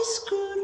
just screwed